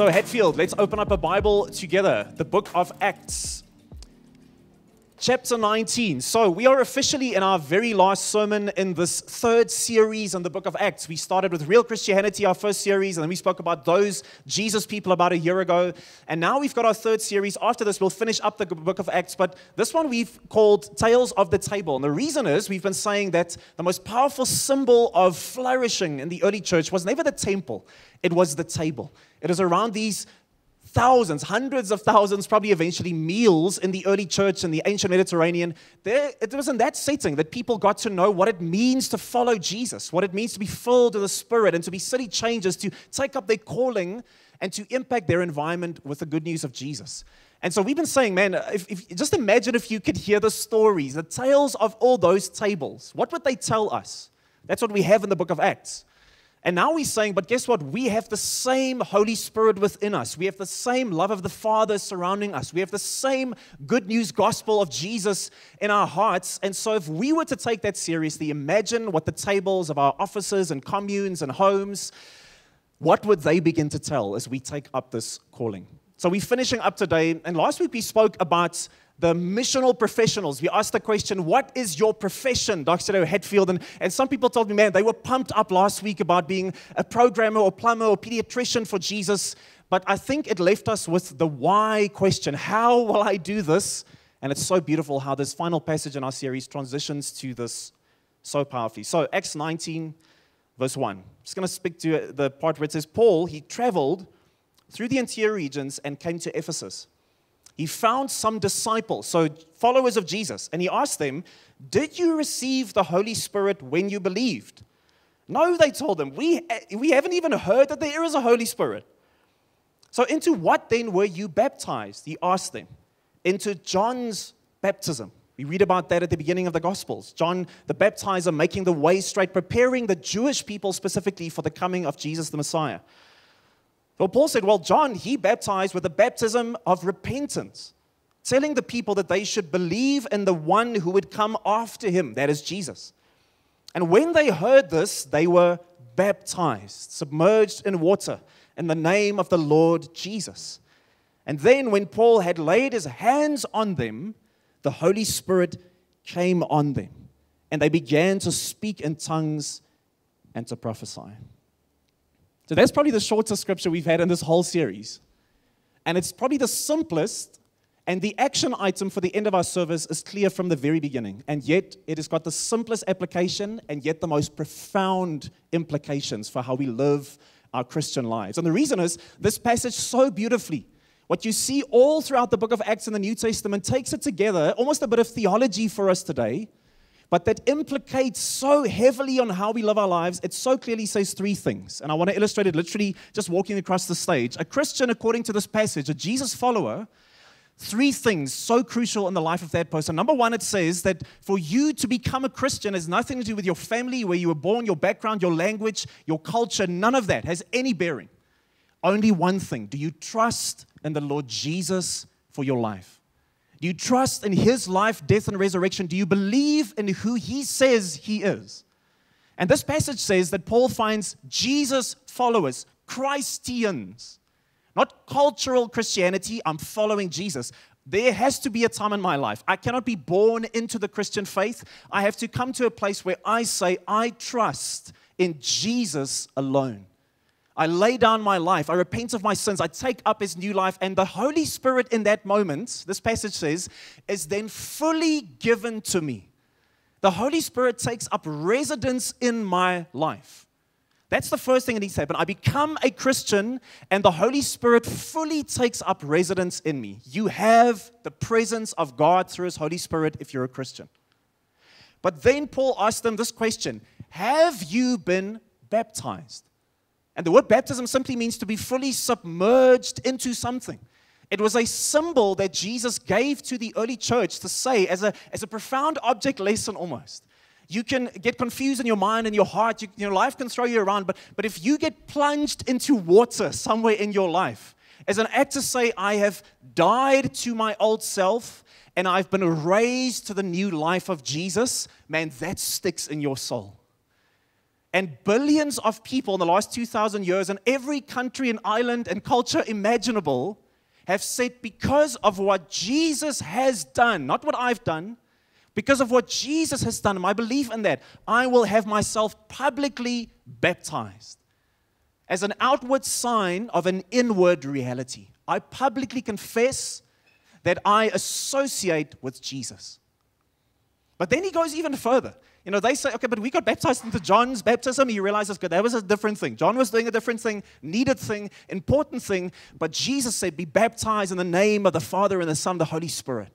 So, Hatfield, let's open up a Bible together. The book of Acts, chapter 19. So, we are officially in our very last sermon in this third series on the book of Acts. We started with Real Christianity, our first series, and then we spoke about those Jesus people about a year ago. And now we've got our third series. After this, we'll finish up the book of Acts. But this one we've called Tales of the Table. And the reason is we've been saying that the most powerful symbol of flourishing in the early church was never the temple, it was the table. It is around these thousands, hundreds of thousands, probably eventually meals in the early church in the ancient Mediterranean. There, it was in that setting that people got to know what it means to follow Jesus, what it means to be filled with the Spirit and to be city changers, to take up their calling and to impact their environment with the good news of Jesus. And so we've been saying, man, if, if, just imagine if you could hear the stories, the tales of all those tables. What would they tell us? That's what we have in the book of Acts. And now he's saying, but guess what? We have the same Holy Spirit within us. We have the same love of the Father surrounding us. We have the same good news gospel of Jesus in our hearts. And so, if we were to take that seriously, imagine what the tables of our offices and communes and homes, what would they begin to tell as we take up this calling? So, we're finishing up today. And last week we spoke about the missional professionals. We asked the question, What is your profession, Dr. Oh, Hatfield? And, and some people told me, Man, they were pumped up last week about being a programmer or plumber or pediatrician for Jesus. But I think it left us with the why question How will I do this? And it's so beautiful how this final passage in our series transitions to this so powerfully. So, Acts 19, verse 1. I'm just going to speak to the part where it says, Paul, he traveled through the interior regions and came to Ephesus he found some disciples, so followers of Jesus, and he asked them, Did you receive the Holy Spirit when you believed? No, they told him, we, we haven't even heard that there is a Holy Spirit. So, into what then were you baptized? He asked them. Into John's baptism. We read about that at the beginning of the Gospels. John the baptizer making the way straight, preparing the Jewish people specifically for the coming of Jesus the Messiah. Well, Paul said, Well, John, he baptized with the baptism of repentance, telling the people that they should believe in the one who would come after him, that is Jesus. And when they heard this, they were baptized, submerged in water, in the name of the Lord Jesus. And then, when Paul had laid his hands on them, the Holy Spirit came on them, and they began to speak in tongues and to prophesy. So that's probably the shortest scripture we've had in this whole series. And it's probably the simplest, and the action item for the end of our service is clear from the very beginning. And yet, it has got the simplest application and yet the most profound implications for how we live our Christian lives. And the reason is this passage so beautifully. What you see all throughout the book of Acts in the New Testament takes it together, almost a bit of theology for us today, but that implicates so heavily on how we live our lives. It so clearly says three things. And I want to illustrate it literally just walking across the stage. A Christian, according to this passage, a Jesus follower, three things so crucial in the life of that person. Number one, it says that for you to become a Christian has nothing to do with your family, where you were born, your background, your language, your culture. None of that has any bearing. Only one thing do you trust in the Lord Jesus for your life? Do you trust in his life, death, and resurrection? Do you believe in who he says he is? And this passage says that Paul finds Jesus followers, Christians, not cultural Christianity. I'm following Jesus. There has to be a time in my life. I cannot be born into the Christian faith. I have to come to a place where I say, I trust in Jesus alone. I lay down my life. I repent of my sins. I take up his new life. And the Holy Spirit in that moment, this passage says, is then fully given to me. The Holy Spirit takes up residence in my life. That's the first thing that needs to happen. I become a Christian, and the Holy Spirit fully takes up residence in me. You have the presence of God through His Holy Spirit if you're a Christian. But then Paul asked them this question Have you been baptized? And the word baptism simply means to be fully submerged into something. It was a symbol that Jesus gave to the early church to say, as a, as a profound object lesson almost. You can get confused in your mind and your heart. You, your life can throw you around. But, but if you get plunged into water somewhere in your life, as an act to say, I have died to my old self and I've been raised to the new life of Jesus, man, that sticks in your soul. And billions of people in the last 2,000 years in every country and island and culture imaginable have said, because of what Jesus has done, not what I've done, because of what Jesus has done, my belief in that, I will have myself publicly baptized as an outward sign of an inward reality. I publicly confess that I associate with Jesus. But then he goes even further. You know, they say, okay, but we got baptized into John's baptism. He realizes, good, that was a different thing. John was doing a different thing, needed thing, important thing. But Jesus said, be baptized in the name of the Father and the Son, the Holy Spirit.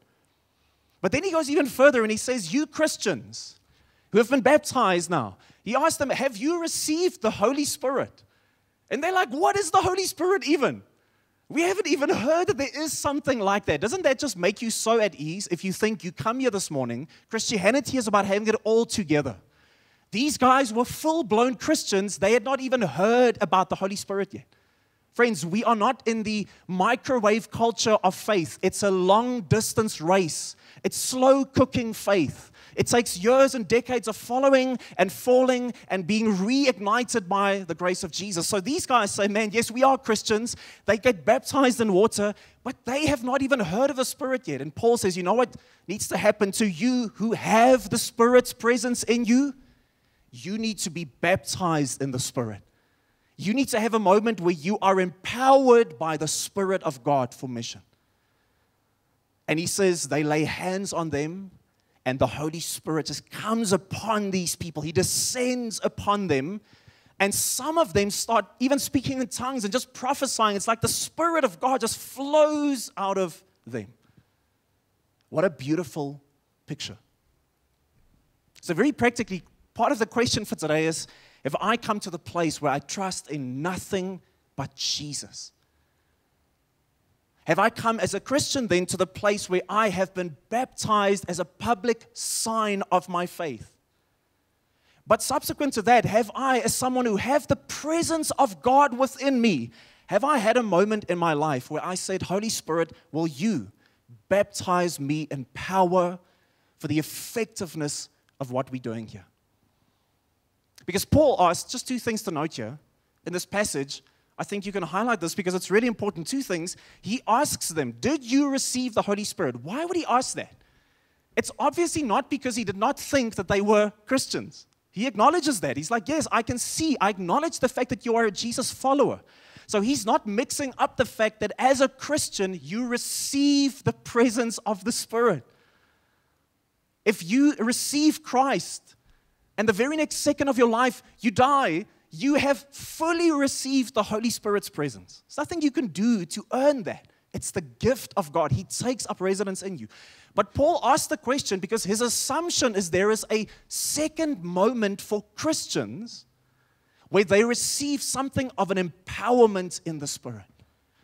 But then he goes even further and he says, you Christians who have been baptized now, he asked them, have you received the Holy Spirit? And they're like, what is the Holy Spirit even? We haven't even heard that there is something like that. Doesn't that just make you so at ease if you think you come here this morning? Christianity is about having it all together. These guys were full blown Christians. They had not even heard about the Holy Spirit yet. Friends, we are not in the microwave culture of faith. It's a long distance race, it's slow cooking faith. It takes years and decades of following and falling and being reignited by the grace of Jesus. So these guys say, man, yes, we are Christians. They get baptized in water, but they have not even heard of the Spirit yet. And Paul says, you know what needs to happen to you who have the Spirit's presence in you? You need to be baptized in the Spirit. You need to have a moment where you are empowered by the Spirit of God for mission. And he says they lay hands on them and the Holy Spirit just comes upon these people. He descends upon them. And some of them start even speaking in tongues and just prophesying. It's like the Spirit of God just flows out of them. What a beautiful picture. So, very practically, part of the question for today is if I come to the place where I trust in nothing but Jesus, have I come as a Christian then to the place where I have been baptized as a public sign of my faith? But subsequent to that, have I, as someone who have the presence of God within me, have I had a moment in my life where I said, Holy Spirit, will you baptize me in power for the effectiveness of what we're doing here? Because Paul asked just two things to note here in this passage I think you can highlight this because it's really important. Two things. He asks them, Did you receive the Holy Spirit? Why would he ask that? It's obviously not because he did not think that they were Christians. He acknowledges that. He's like, Yes, I can see, I acknowledge the fact that you are a Jesus follower. So he's not mixing up the fact that as a Christian, you receive the presence of the Spirit. If you receive Christ and the very next second of your life you die, you have fully received the Holy Spirit's presence. There's nothing you can do to earn that. It's the gift of God. He takes up residence in you. But Paul asked the question because his assumption is there is a second moment for Christians where they receive something of an empowerment in the Spirit.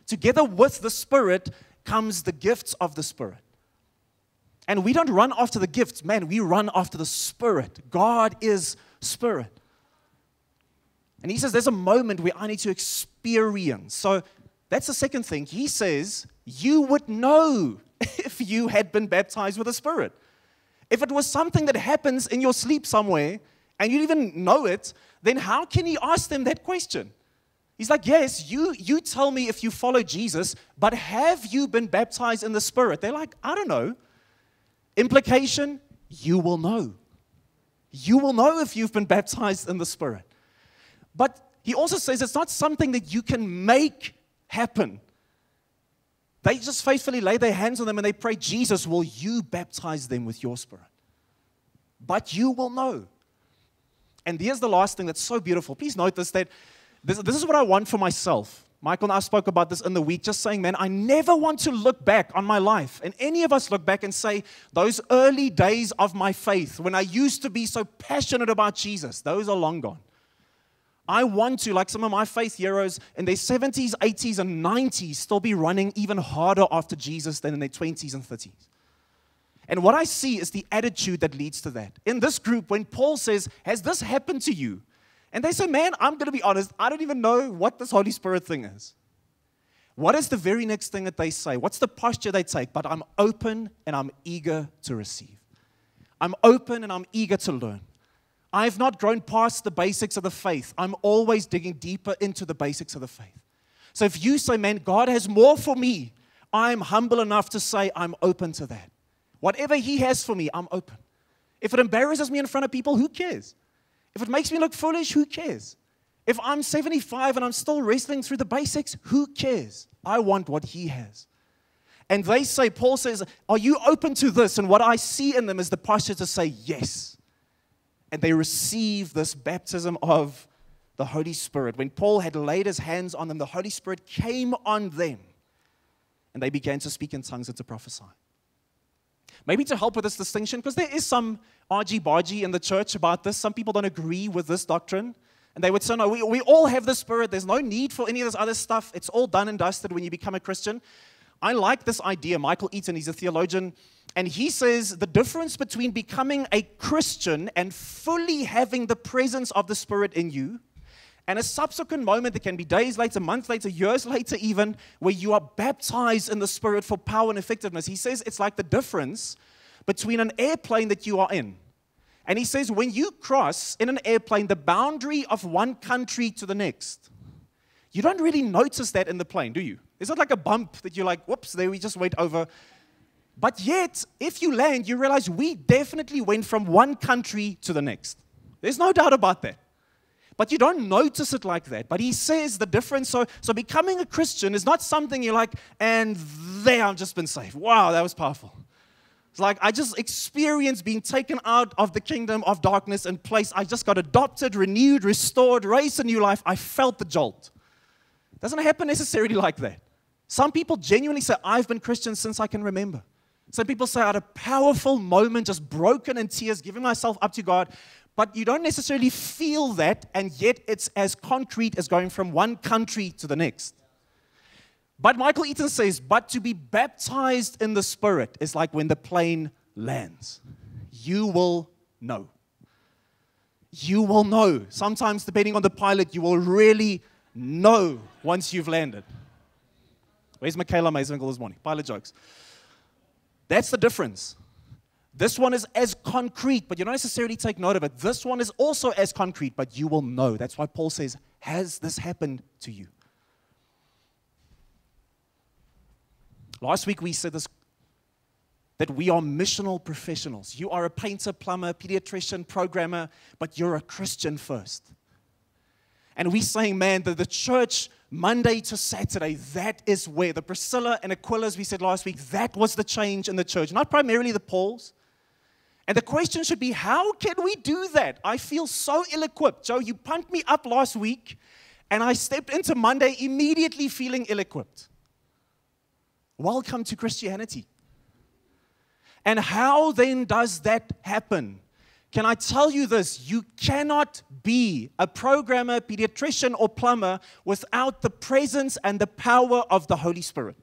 Together with the Spirit comes the gifts of the Spirit. And we don't run after the gifts, man, we run after the Spirit. God is Spirit. And he says there's a moment where I need to experience. So that's the second thing. He says you would know if you had been baptized with the Spirit. If it was something that happens in your sleep somewhere and you didn't even know it, then how can he ask them that question? He's like, Yes, you, you tell me if you follow Jesus, but have you been baptized in the Spirit? They're like, I don't know. Implication, you will know. You will know if you've been baptized in the Spirit. But he also says it's not something that you can make happen. They just faithfully lay their hands on them and they pray, Jesus, will you baptize them with your spirit? But you will know. And here's the last thing that's so beautiful. Please notice that this, this is what I want for myself. Michael and I spoke about this in the week, just saying, man, I never want to look back on my life. And any of us look back and say, those early days of my faith, when I used to be so passionate about Jesus, those are long gone. I want to, like some of my faith heroes in their 70s, 80s, and 90s, still be running even harder after Jesus than in their 20s and 30s. And what I see is the attitude that leads to that. In this group, when Paul says, Has this happened to you? And they say, Man, I'm going to be honest, I don't even know what this Holy Spirit thing is. What is the very next thing that they say? What's the posture they take? But I'm open and I'm eager to receive. I'm open and I'm eager to learn. I've not grown past the basics of the faith. I'm always digging deeper into the basics of the faith. So if you say, man, God has more for me, I'm humble enough to say, I'm open to that. Whatever He has for me, I'm open. If it embarrasses me in front of people, who cares? If it makes me look foolish, who cares? If I'm 75 and I'm still wrestling through the basics, who cares? I want what He has. And they say, Paul says, Are you open to this? And what I see in them is the posture to say, Yes. And they receive this baptism of the Holy Spirit. When Paul had laid his hands on them, the Holy Spirit came on them and they began to speak in tongues and to prophesy. Maybe to help with this distinction, because there is some argy bargy in the church about this. Some people don't agree with this doctrine. And they would say, no, we, we all have the Spirit. There's no need for any of this other stuff. It's all done and dusted when you become a Christian. I like this idea. Michael Eaton, he's a theologian, and he says the difference between becoming a Christian and fully having the presence of the Spirit in you and a subsequent moment, that can be days later, months later, years later, even, where you are baptized in the Spirit for power and effectiveness. He says it's like the difference between an airplane that you are in. And he says when you cross in an airplane the boundary of one country to the next, you don't really notice that in the plane, do you? It's not like a bump that you're like, whoops, there we just went over. But yet, if you land, you realize we definitely went from one country to the next. There's no doubt about that. But you don't notice it like that. But he says the difference. So, so becoming a Christian is not something you're like, and there I've just been saved. Wow, that was powerful. It's like I just experienced being taken out of the kingdom of darkness and placed. I just got adopted, renewed, restored, raised a new life. I felt the jolt. Doesn't happen necessarily like that. Some people genuinely say, I've been Christian since I can remember. Some people say, I had a powerful moment, just broken in tears, giving myself up to God but you don't necessarily feel that, and yet it's as concrete as going from one country to the next. But Michael Eaton says, but to be baptized in the Spirit is like when the plane lands. You will know. You will know. Sometimes, depending on the pilot, you will really know once you've landed. Where's Michaela Maiswinkle this morning? Pilot jokes. That's the difference. This one is as concrete, but you don't necessarily take note of it. This one is also as concrete, but you will know. That's why Paul says, Has this happened to you? Last week we said this that we are missional professionals. You are a painter, plumber, pediatrician, programmer, but you're a Christian first. And we're saying, man, that the church, Monday to Saturday, that is where the Priscilla and Aquila's we said last week, that was the change in the church. Not primarily the Pauls, and the question should be how can we do that? I feel so ill equipped. Joe, you pumped me up last week, and I stepped into Monday immediately feeling ill equipped. Welcome to Christianity. And how then does that happen? Can I tell you this? You cannot be a programmer, pediatrician, or plumber without the presence and the power of the Holy Spirit.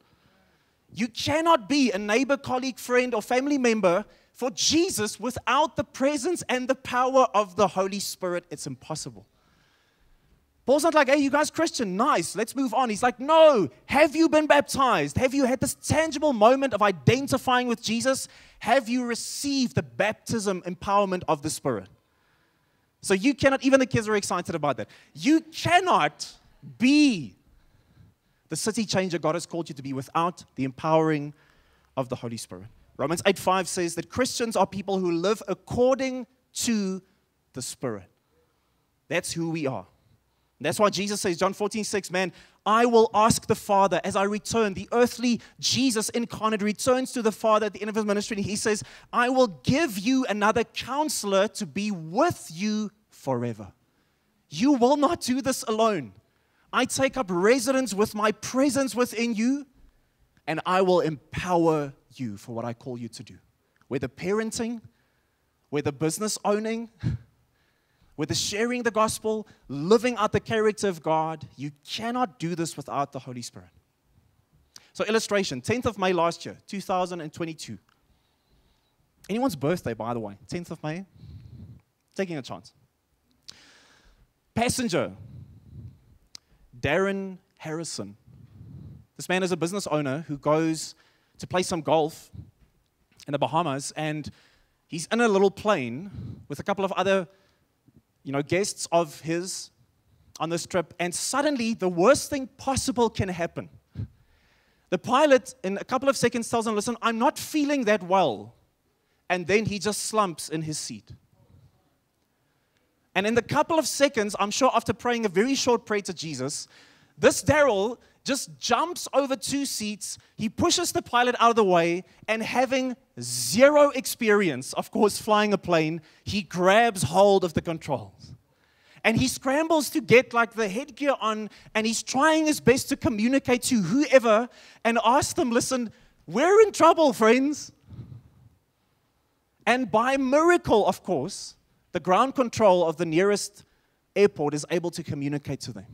You cannot be a neighbor, colleague, friend, or family member for Jesus, without the presence and the power of the Holy Spirit, it's impossible. Paul's not like, hey, you guys Christian, nice, let's move on. He's like, no, have you been baptized? Have you had this tangible moment of identifying with Jesus? Have you received the baptism empowerment of the Spirit? So you cannot, even the kids are excited about that. You cannot be the city changer God has called you to be without the empowering of the Holy Spirit. Romans 8 5 says that Christians are people who live according to the Spirit. That's who we are. That's why Jesus says, John 14 6, man, I will ask the Father as I return. The earthly Jesus incarnate returns to the Father at the end of his ministry. And he says, I will give you another counselor to be with you forever. You will not do this alone. I take up residence with my presence within you, and I will empower you for what I call you to do. Whether parenting, whether business owning, whether sharing the gospel, living out the character of God, you cannot do this without the Holy Spirit. So, illustration 10th of May last year, 2022. Anyone's birthday, by the way, 10th of May? Taking a chance. Passenger, Darren Harrison. This man is a business owner who goes to play some golf in the Bahamas, and he's in a little plane with a couple of other you know, guests of his on this trip, and suddenly the worst thing possible can happen. The pilot, in a couple of seconds, tells him, Listen, I'm not feeling that well. And then he just slumps in his seat. And in the couple of seconds, I'm sure after praying a very short prayer to Jesus, this Daryl just jumps over two seats. He pushes the pilot out of the way, and having zero experience, of course, flying a plane, he grabs hold of the controls. And he scrambles to get like the headgear on, and he's trying his best to communicate to whoever and ask them, listen, we're in trouble, friends. And by miracle, of course, the ground control of the nearest airport is able to communicate to them.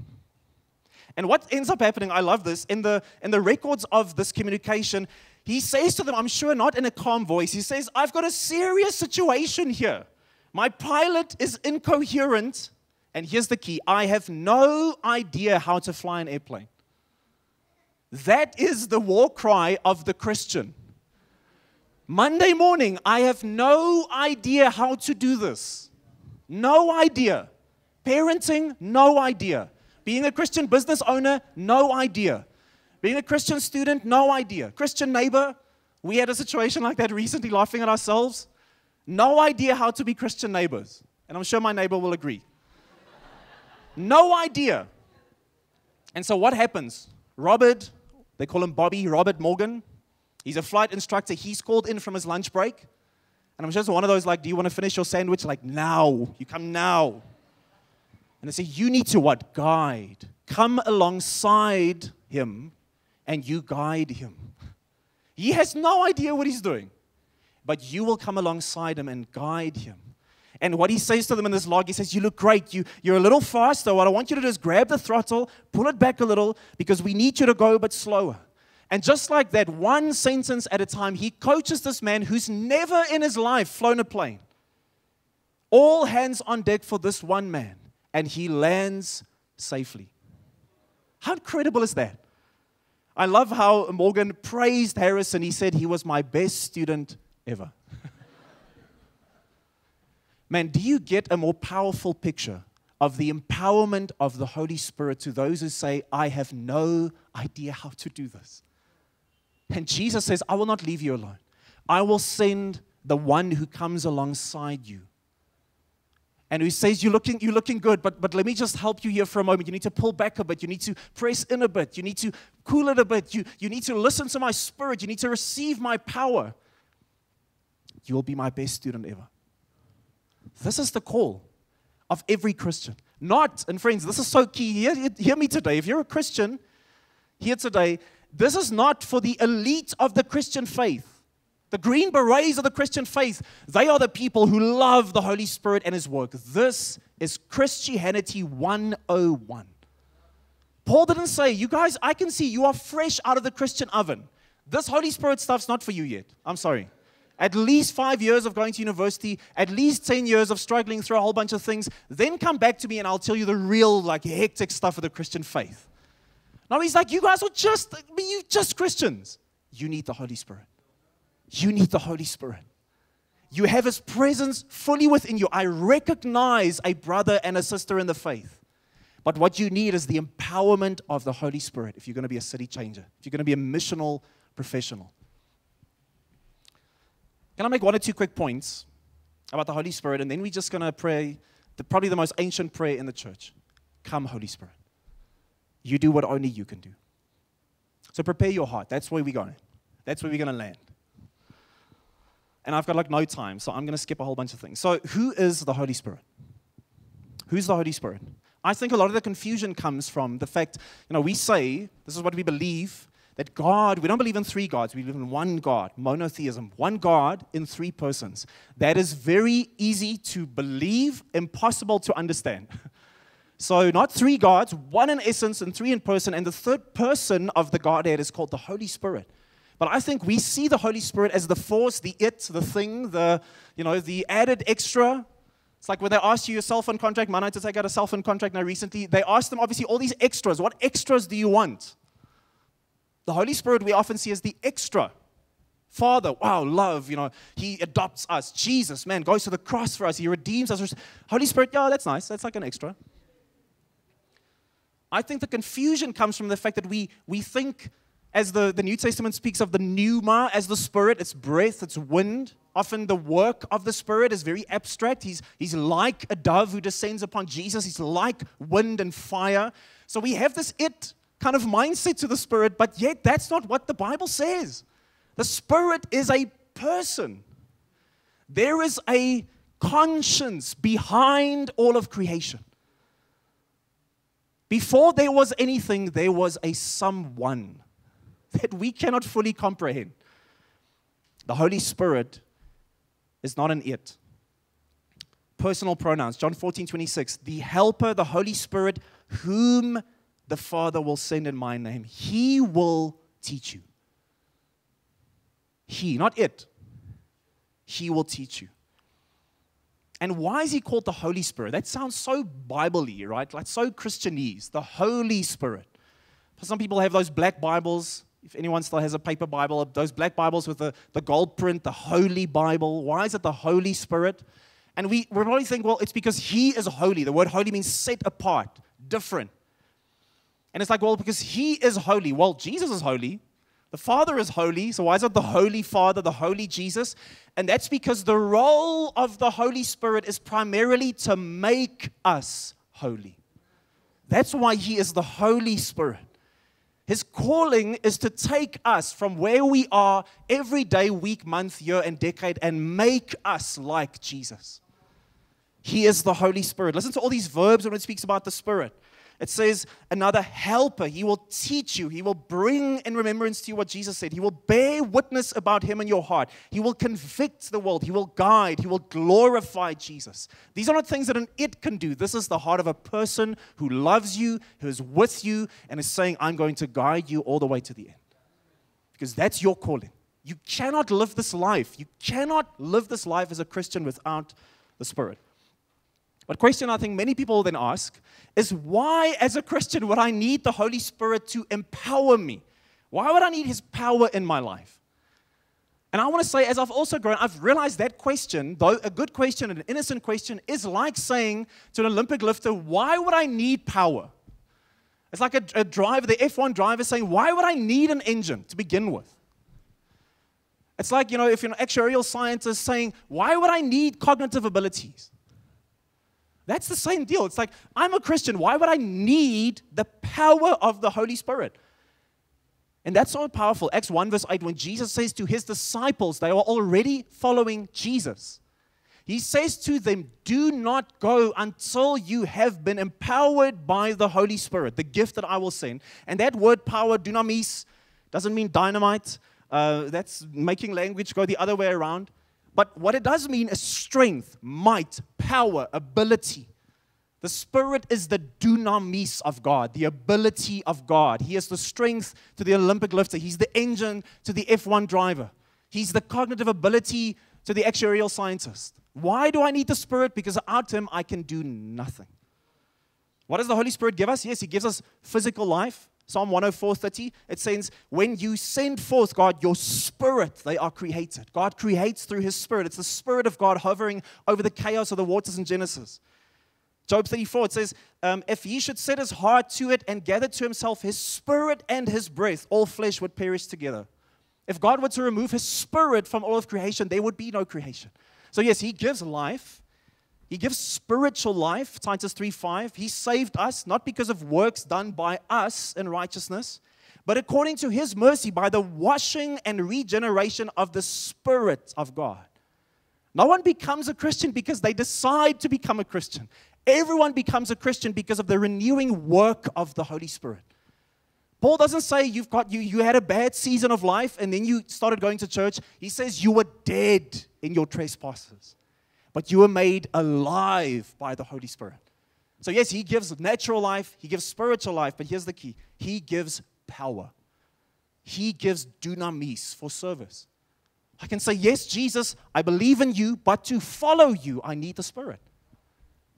And what ends up happening, I love this, in the, in the records of this communication, he says to them, I'm sure not in a calm voice, he says, I've got a serious situation here. My pilot is incoherent, and here's the key I have no idea how to fly an airplane. That is the war cry of the Christian. Monday morning, I have no idea how to do this. No idea. Parenting, no idea. Being a Christian business owner, no idea. Being a Christian student, no idea. Christian neighbor, we had a situation like that recently, laughing at ourselves. No idea how to be Christian neighbors. And I'm sure my neighbor will agree. no idea. And so what happens? Robert, they call him Bobby, Robert Morgan. He's a flight instructor. He's called in from his lunch break. And I'm just one of those like, do you want to finish your sandwich? Like, now. You come now. And they say, You need to what? Guide. Come alongside him and you guide him. He has no idea what he's doing, but you will come alongside him and guide him. And what he says to them in this log, he says, You look great. You, you're a little faster. What I want you to do is grab the throttle, pull it back a little, because we need you to go a bit slower. And just like that, one sentence at a time, he coaches this man who's never in his life flown a plane. All hands on deck for this one man and he lands safely. How incredible is that? I love how Morgan praised Harrison. He said he was my best student ever. Man, do you get a more powerful picture of the empowerment of the Holy Spirit to those who say, I have no idea how to do this? And Jesus says, I will not leave you alone. I will send the one who comes alongside you and who says, You're looking, you're looking good, but, but let me just help you here for a moment. You need to pull back a bit. You need to press in a bit. You need to cool it a bit. You, you need to listen to my spirit. You need to receive my power. You will be my best student ever. This is the call of every Christian. Not, and friends, this is so key. Hear, hear me today. If you're a Christian here today, this is not for the elite of the Christian faith. The Green Berets of the Christian faith, they are the people who love the Holy Spirit and His work. This is Christianity 101. Paul didn't say, You guys, I can see you are fresh out of the Christian oven. This Holy Spirit stuff's not for you yet. I'm sorry. At least five years of going to university, at least 10 years of struggling through a whole bunch of things, then come back to me and I'll tell you the real, like, hectic stuff of the Christian faith. Now he's like, You guys are just, you just Christians. You need the Holy Spirit. You need the Holy Spirit. You have His presence fully within you. I recognize a brother and a sister in the faith. But what you need is the empowerment of the Holy Spirit if you're going to be a city changer, if you're going to be a missional professional. Can I make one or two quick points about the Holy Spirit? And then we're just going to pray the, probably the most ancient prayer in the church Come, Holy Spirit. You do what only you can do. So prepare your heart. That's where we're going. That's where we're going to land and I've got like no time, so I'm going to skip a whole bunch of things. So, who is the Holy Spirit? Who's the Holy Spirit? I think a lot of the confusion comes from the fact, you know, we say, this is what we believe, that God, we don't believe in three gods, we believe in one God, monotheism, one God in three persons. That is very easy to believe, impossible to understand. So, not three gods, one in essence and three in person, and the third person of the Godhead is called the Holy Spirit. But I think we see the Holy Spirit as the force, the it, the thing, the, you know, the added extra. It's like when they asked you your cell phone contract, my to take got a cell phone contract now recently, they asked them obviously all these extras. What extras do you want? The Holy Spirit we often see as the extra Father, wow, love, you know, He adopts us. Jesus, man, goes to the cross for us. He redeems us. Holy Spirit, yeah, that's nice. That's like an extra. I think the confusion comes from the fact that we, we think, as the, the New Testament speaks of the pneuma as the Spirit, it's breath, it's wind. Often the work of the Spirit is very abstract. He's, he's like a dove who descends upon Jesus, he's like wind and fire. So we have this it kind of mindset to the Spirit, but yet that's not what the Bible says. The Spirit is a person, there is a conscience behind all of creation. Before there was anything, there was a someone that we cannot fully comprehend. The Holy Spirit is not an it. Personal pronouns, John 14, 26. The Helper, the Holy Spirit, whom the Father will send in my name, he will teach you. He, not it. He will teach you. And why is he called the Holy Spirit? That sounds so Bible right? Like so Christianese, the Holy Spirit. Some people have those black Bibles. If anyone still has a paper Bible, those black Bibles with the, the gold print, the Holy Bible. Why is it the Holy Spirit? And we, we probably think, well, it's because he is holy. The word holy means set apart, different. And it's like, well, because he is holy. Well, Jesus is holy. The Father is holy, so why is it the Holy Father, the Holy Jesus? And that's because the role of the Holy Spirit is primarily to make us holy. That's why He is the Holy Spirit. His calling is to take us from where we are every day, week, month, year, and decade and make us like Jesus. He is the Holy Spirit. Listen to all these verbs when it speaks about the Spirit. It says, another helper. He will teach you. He will bring in remembrance to you what Jesus said. He will bear witness about him in your heart. He will convict the world. He will guide. He will glorify Jesus. These are not things that an it can do. This is the heart of a person who loves you, who is with you, and is saying, I'm going to guide you all the way to the end. Because that's your calling. You cannot live this life. You cannot live this life as a Christian without the Spirit. But question I think many people then ask is why, as a Christian, would I need the Holy Spirit to empower me? Why would I need His power in my life? And I want to say, as I've also grown, I've realized that question, though a good question, and an innocent question, is like saying to an Olympic lifter, Why would I need power? It's like a, a driver, the F1 driver saying, Why would I need an engine to begin with? It's like, you know, if you're an actuarial scientist saying, Why would I need cognitive abilities? That's the same deal. It's like, I'm a Christian. Why would I need the power of the Holy Spirit? And that's so powerful. Acts 1, verse 8, when Jesus says to his disciples, they are already following Jesus. He says to them, Do not go until you have been empowered by the Holy Spirit, the gift that I will send. And that word power, dunamis, doesn't mean dynamite. Uh, that's making language go the other way around. But what it does mean is strength, might, power, ability. The Spirit is the dunamis of God, the ability of God. He is the strength to the Olympic lifter, He's the engine to the F1 driver, He's the cognitive ability to the actuarial scientist. Why do I need the Spirit? Because without Him, I can do nothing. What does the Holy Spirit give us? Yes, He gives us physical life, Psalm 104:30, it says, When you send forth, God, your spirit, they are created. God creates through his spirit. It's the spirit of God hovering over the chaos of the waters in Genesis. Job 34, it says, um, If he should set his heart to it and gather to himself his spirit and his breath, all flesh would perish together. If God were to remove his spirit from all of creation, there would be no creation. So, yes, he gives life, he gives spiritual life, Titus 3:5. He saved us not because of works done by us in righteousness, but according to his mercy by the washing and regeneration of the Spirit of God. No one becomes a Christian because they decide to become a Christian. Everyone becomes a Christian because of the renewing work of the Holy Spirit. Paul doesn't say you've got you you had a bad season of life and then you started going to church. He says you were dead in your trespasses but you were made alive by the Holy Spirit. So, yes, He gives natural life, He gives spiritual life, but here's the key He gives power. He gives dunamis for service. I can say, Yes, Jesus, I believe in you, but to follow you, I need the Spirit.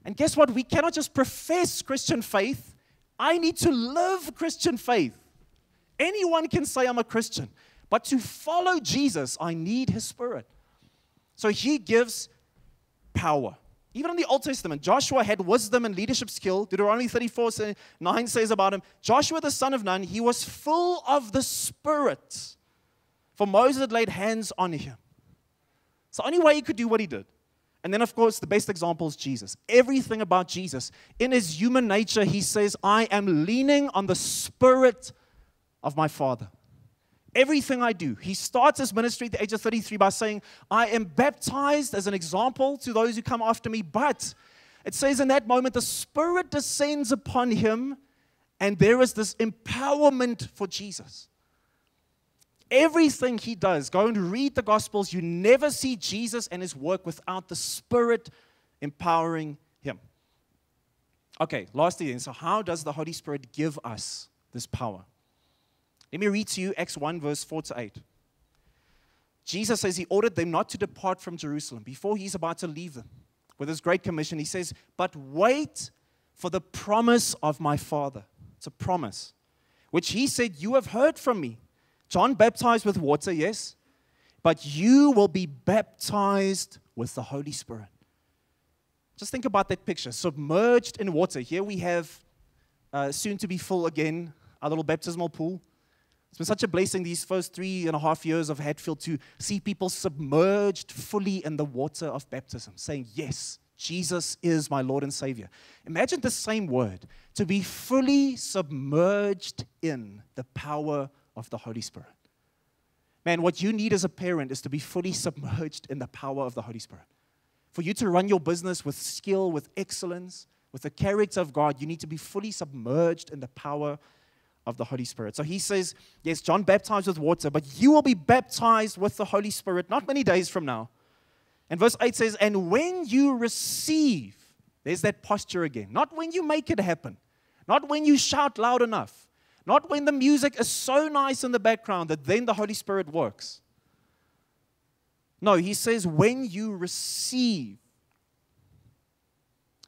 And guess what? We cannot just profess Christian faith, I need to live Christian faith. Anyone can say I'm a Christian, But to follow Jesus, I need his spirit. So he gives power. Even in the Old Testament, Joshua had wisdom and leadership skill. Deuteronomy 34 9 says about him Joshua, the son of Nun, he was full of the Spirit. For Moses had laid hands on him. It's the only way he could do what he did. And then, of course, the best example is Jesus. Everything about Jesus, in his human nature, he says, I am leaning on the Spirit of my Father. Everything I do. He starts his ministry at the age of 33 by saying, I am baptized as an example to those who come after me. But it says in that moment, the Spirit descends upon him, and there is this empowerment for Jesus. Everything he does, go and read the Gospels. You never see Jesus and his work without the Spirit empowering him. Okay, lastly, then, so how does the Holy Spirit give us this power? Let me read to you Acts 1, verse 4 to 8. Jesus says he ordered them not to depart from Jerusalem before he's about to leave them with his great commission. He says, But wait for the promise of my Father. It's a promise, which he said, You have heard from me. John baptized with water, yes, but you will be baptized with the Holy Spirit. Just think about that picture submerged in water. Here we have uh, soon to be full again, our little baptismal pool. It's been such a blessing these first three and a half years of Hatfield to see people submerged fully in the water of baptism, saying, Yes, Jesus is my Lord and Savior. Imagine the same word to be fully submerged in the power of the Holy Spirit. Man, what you need as a parent is to be fully submerged in the power of the Holy Spirit. For you to run your business with skill, with excellence, with the character of God, you need to be fully submerged in the power of the Holy Spirit. So he says, Yes, John baptized with water, but you will be baptized with the Holy Spirit not many days from now. And verse 8 says, And when you receive, there's that posture again. Not when you make it happen, not when you shout loud enough, not when the music is so nice in the background that then the Holy Spirit works. No, he says, when you receive,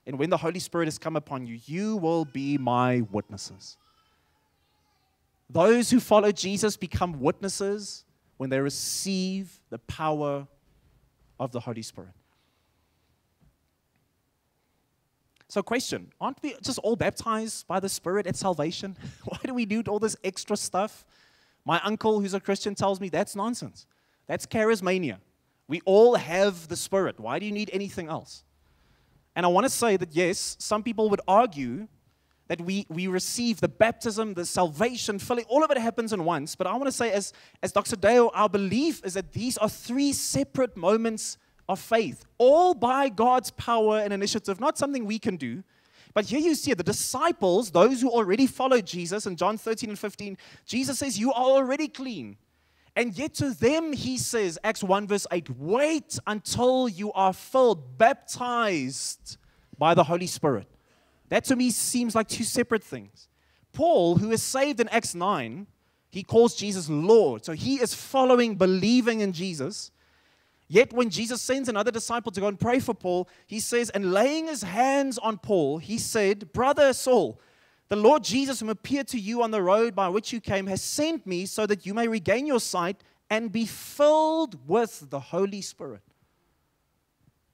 and when the Holy Spirit has come upon you, you will be my witnesses. Those who follow Jesus become witnesses when they receive the power of the Holy Spirit. So, question Aren't we just all baptized by the Spirit at salvation? Why do we do all this extra stuff? My uncle, who's a Christian, tells me that's nonsense. That's charismania. We all have the Spirit. Why do you need anything else? And I want to say that, yes, some people would argue that we, we receive the baptism, the salvation, filling, all of it happens in once. But I want to say, as, as Doxa Deo, our belief is that these are three separate moments of faith, all by God's power and initiative, not something we can do. But here you see it, the disciples, those who already followed Jesus in John 13 and 15, Jesus says, You are already clean. And yet to them, he says, Acts 1, verse 8, wait until you are filled, baptized by the Holy Spirit. That to me seems like two separate things. Paul, who is saved in Acts 9, he calls Jesus Lord. So he is following, believing in Jesus. Yet, when Jesus sends another disciple to go and pray for Paul, he says, and laying his hands on Paul, he said, Brother Saul, the Lord Jesus, whom appeared to you on the road by which you came, has sent me so that you may regain your sight and be filled with the Holy Spirit.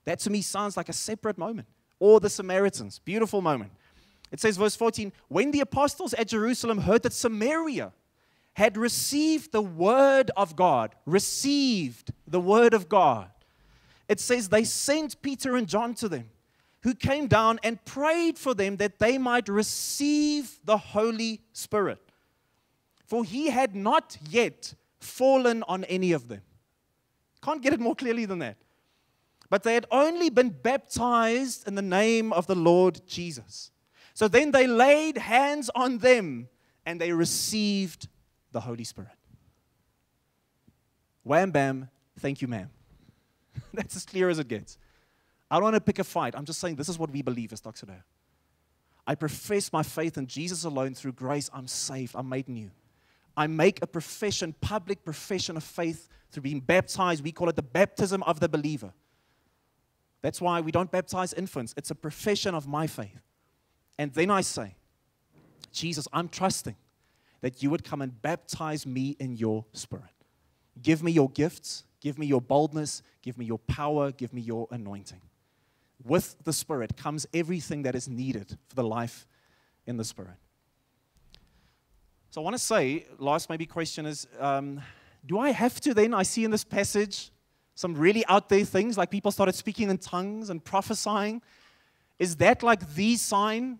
That to me sounds like a separate moment. Or the Samaritans, beautiful moment. It says, verse 14, when the apostles at Jerusalem heard that Samaria had received the word of God, received the word of God. It says they sent Peter and John to them, who came down and prayed for them that they might receive the Holy Spirit. For he had not yet fallen on any of them. Can't get it more clearly than that. But they had only been baptized in the name of the Lord Jesus. So then they laid hands on them and they received the Holy Spirit. Wham bam, thank you, ma'am. That's as clear as it gets. I don't want to pick a fight. I'm just saying this is what we believe as. Dale. I profess my faith in Jesus alone through grace. I'm saved. I'm made new. I make a profession, public profession of faith through being baptized. We call it the baptism of the believer. That's why we don't baptize infants. It's a profession of my faith. And then I say, Jesus, I'm trusting that you would come and baptize me in your spirit. Give me your gifts, give me your boldness, give me your power, give me your anointing. With the Spirit comes everything that is needed for the life in the Spirit. So I want to say, last maybe question is um, do I have to then? I see in this passage some really out there things like people started speaking in tongues and prophesying. Is that like the sign?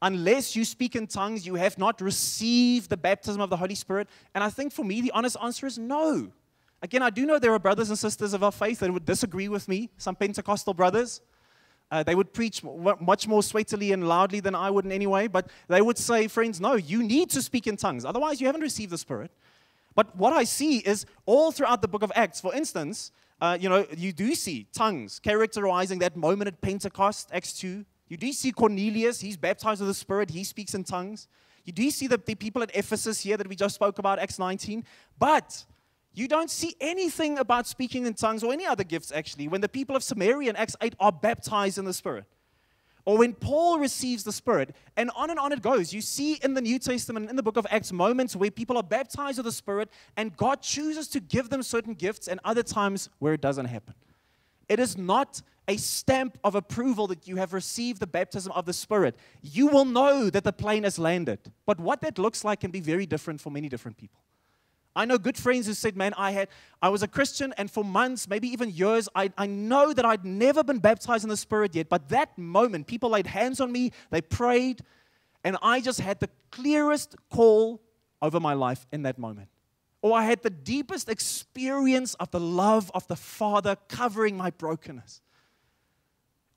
Unless you speak in tongues, you have not received the baptism of the Holy Spirit. And I think for me, the honest answer is no. Again, I do know there are brothers and sisters of our faith that would disagree with me, some Pentecostal brothers. Uh, they would preach much more sweetly and loudly than I would in any way, but they would say, friends, no, you need to speak in tongues. Otherwise, you haven't received the Spirit. But what I see is all throughout the book of Acts, for instance, uh, you know, you do see tongues characterizing that moment at Pentecost, Acts 2. You do see Cornelius, he's baptized with the Spirit, he speaks in tongues. You do see the, the people at Ephesus here that we just spoke about, Acts 19. But you don't see anything about speaking in tongues or any other gifts, actually, when the people of Samaria in Acts 8 are baptized in the Spirit. Or when Paul receives the Spirit, and on and on it goes. You see in the New Testament, in the book of Acts, moments where people are baptized with the Spirit, and God chooses to give them certain gifts, and other times where it doesn't happen. It is not a stamp of approval that you have received the baptism of the Spirit. You will know that the plane has landed. But what that looks like can be very different for many different people. I know good friends who said, Man, I had I was a Christian, and for months, maybe even years, I, I know that I'd never been baptized in the Spirit yet. But that moment, people laid hands on me, they prayed, and I just had the clearest call over my life in that moment. Or I had the deepest experience of the love of the Father covering my brokenness.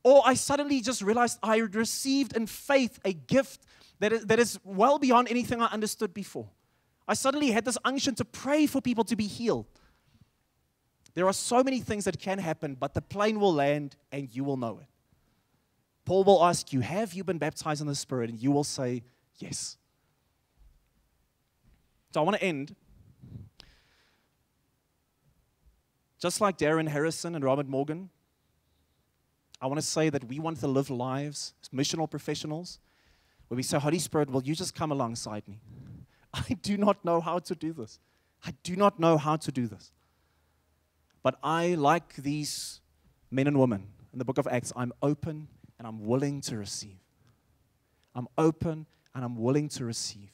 Or I suddenly just realized I received in faith a gift that is, that is well beyond anything I understood before. I suddenly had this unction to pray for people to be healed. There are so many things that can happen, but the plane will land and you will know it. Paul will ask you, Have you been baptized in the Spirit? And you will say, Yes. So I want to end. Just like Darren Harrison and Robert Morgan, I want to say that we want to live lives as missional professionals where we say, Holy Spirit, will you just come alongside me? I do not know how to do this. I do not know how to do this. But I, like these men and women in the book of Acts, I'm open and I'm willing to receive. I'm open and I'm willing to receive.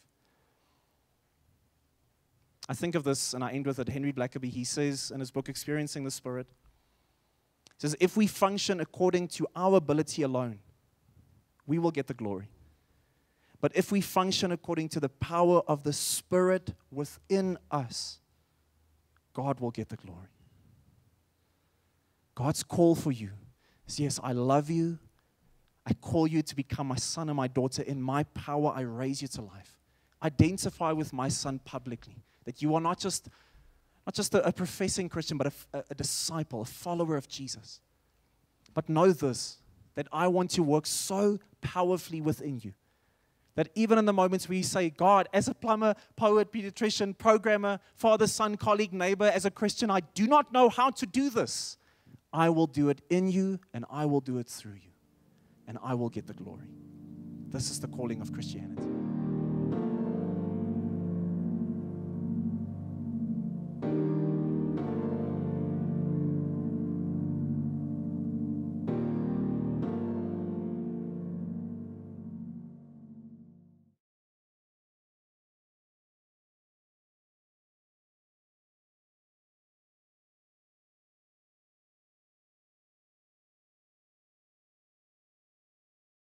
I think of this, and I end with it. Henry Blackaby, he says in his book, Experiencing the Spirit, says, If we function according to our ability alone, we will get the glory. But if we function according to the power of the Spirit within us, God will get the glory. God's call for you is yes, I love you. I call you to become my son and my daughter. In my power, I raise you to life. Identify with my son publicly. That you are not just, not just a, a professing Christian, but a, a disciple, a follower of Jesus. But know this that I want to work so powerfully within you that even in the moments you say, God, as a plumber, poet, pediatrician, programmer, father, son, colleague, neighbor, as a Christian, I do not know how to do this. I will do it in you and I will do it through you. And I will get the glory. This is the calling of Christianity.